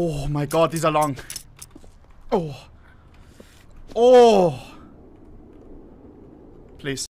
Oh my god, these are long. Oh. Oh. Please.